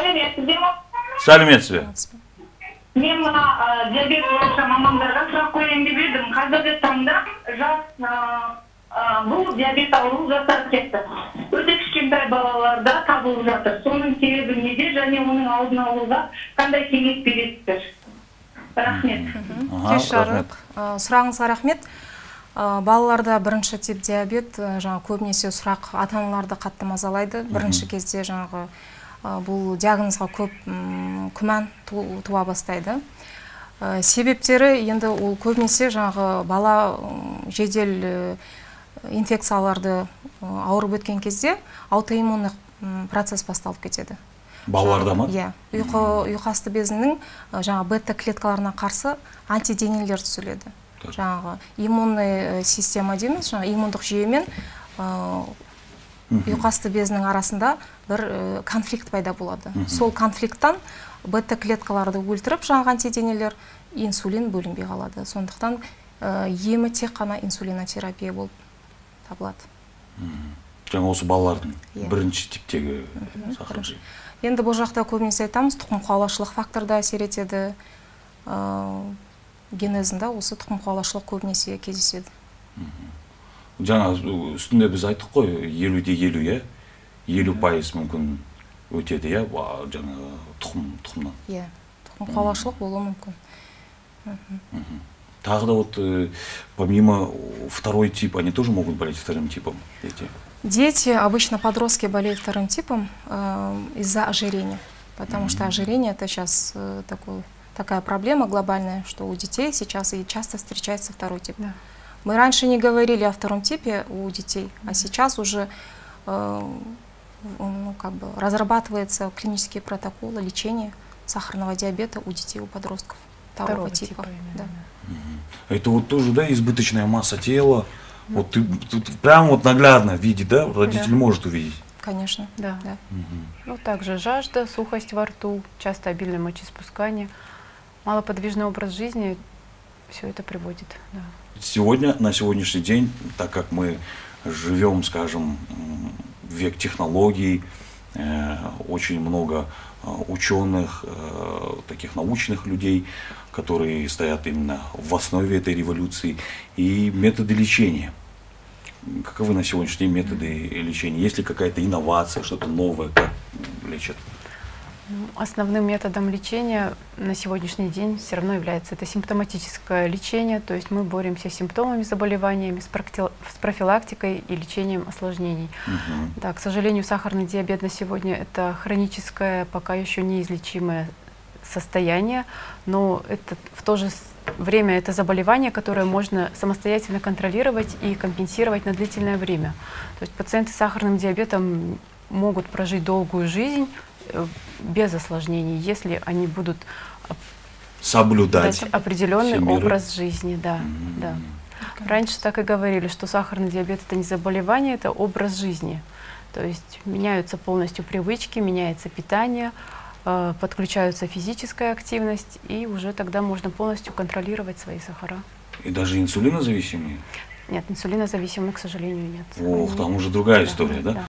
сәлеметсіздер ме сәлеметсіз бе мен мына ә, диабет бойынша мамандарға сұрақ қояйын деп едім қазіргі таңда жас бұл диабет ауруы жасарып кетті өте кішкентай балаларда табылып жатыр соның себебі неде және оның алдын алуға қандай кеңес бересіздер рахмет. Кеш жарық. Ә, сұрағыңызға рахмет. Ә, балаларда бірінші тип диабет ә, жаңағы көбінесе сұрақ ата аналарды қатты мазалайды. Бірінші кезде жаңағы бұл диагнозға көп күмән ту- туа бастайды. Ә, себептері енді ол көбінесе жаңағы бала жедел инфекцияларды ауырып өткен кезде аутоиммундық м, процесс басталып кетеді. Балаларда ма? Иә. Ұйқы ұйқы асты безінің жаңағы бета клеткаларына қарсы антиденелер түзіледі жаңағы иммунный система дейміз жаңағы иммундық жүйе мен ә, ұйқы асты безінің арасында бір конфликт пайда болады. Сол конфликттан бета клеткаларды өлтіріп жаңағы антиденелер инсулин бөлінбей қалады. Сондықтан емі тек қана инсулинотерапия болып табылады. Жаңа осы балалардың Иә. бірінші типтегі сахар енді бұл жақта көбінесе айтамыз тұқым қуалаушылық фактор да әсер етеді. Ә, генезінде осы тұқым қуалаушылық көбінесе кездеседі. жаңа үстінде біз айттық қой елуде елу иә елу пайыз мүмкін өтеді иә ба- жаңағы тұқым тұқымнан иә тұқым қуалаушылық болуы мүмкін тағы да вот э, помимо второй тип они тоже могут болеть вторым типом дети Дети, обычно подростки болеют вторым типом э, из-за ожирения, потому что ожирение это сейчас э, такой, такая проблема глобальная, что у детей сейчас и часто встречается второй тип. Да. Мы раньше не говорили о втором типе у детей, а сейчас уже э, ну, как бы разрабатываются клинические протоколы лечения сахарного диабета у детей, у подростков второго, Второго типа. типа да. это вот тоже да избыточная масса тела вот ты тут прям вот наглядно видит да родитель Да. может увидеть Конечно. Да. да. Ну, также жажда, сухость во рту, часто обильное мочеиспускание, малоподвижный образ жизни, все это приводит. Да. Сегодня, на сегодняшний день, так как мы живем, скажем, век технологий, э, очень много э, ученых, э, таких научных людей, которые стоят именно в основе этой революции, и методы лечения. Каковы на сегодняшний день методы лечения? Есть ли какая-то инновация, что-то новое, как лечат? Ну, Основным методом лечения на сегодняшний день все равно является это симптоматическое лечение, то есть мы боремся с симптомами заболеваниями, с профилактикой и лечением осложнений. Мгм. Да, к сожалению, сахарный диабет на сегодня это хроническое, пока еще неизлечимое состояние, но это в то же время это заболевание, которое можно самостоятельно контролировать и компенсировать на длительное время. То есть пациенты с сахарным диабетом могут прожить долгую жизнь без осложнений, если они будут Соблюдать. дать определенный образ жизни. Да, М. да. Раньше так и говорили, что сахарный диабет это не заболевание, это образ жизни. То есть меняются полностью привычки, меняется питание, э, подключается физическая активность, и уже тогда можно полностью контролировать свои сахара. И даже инсулинозависимые? Нет, инсулинозависимых, к сожалению, нет. Ох, там уже другая история, да? да.